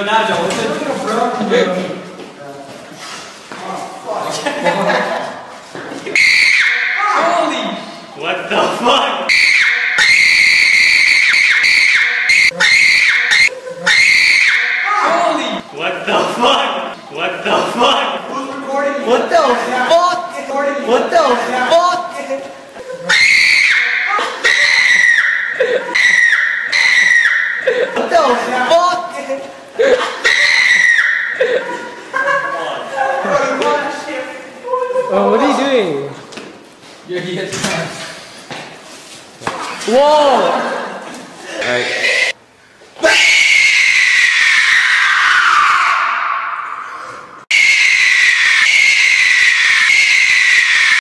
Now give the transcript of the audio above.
Nadia, você branco, meu. Holy! What the fuck? Holy! What the fuck? What the fuck? Who's recording? What the fuck? What the fuck? What the fuck? Oh, what are you doing? Yeah, he hits Whoa! Alright.